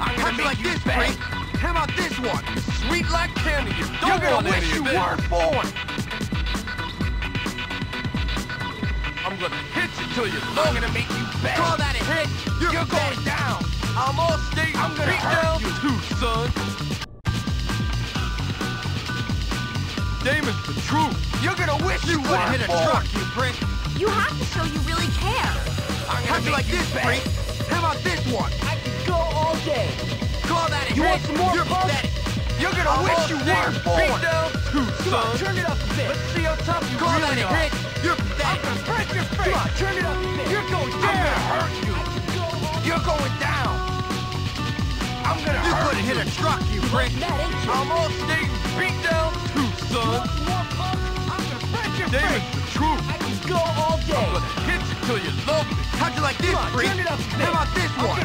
I'm How'd gonna you make like you this, beg. freak? How about this one? Sweet like candy. You don't You're gonna wish you of this. weren't born. I'm gonna hit you till you love I'm gonna make you beg. Call that a hit. You're You're going dead. down. I'm all state. I'm gonna beat hurt down you. too, son. Damon's the truth. You're gonna wish you, You would wanna hit hit a a truck, truck, you prick. You have to show you really care. I'm gonna How'd you make like this, beg. freak? How about this one? You want some more You're fun? pathetic. You're gonna I'm wish you Beat born. down too, Come on, turn it up a bit. Let's see how tough you Call really are. You're I'm gonna break your face. Come on, turn it up a bit. You're going down. I'm gonna hurt you. Could go You're going down. I'm gonna You hurt couldn't hit a truck, you prick. you? I'm all state beat down too, son. More fun? I'm gonna break your Damon's face. the truth. I could go all day. I'm gonna hit you till you love me. How'd you like this, Come on, freak? turn it up a bit. How about this one? you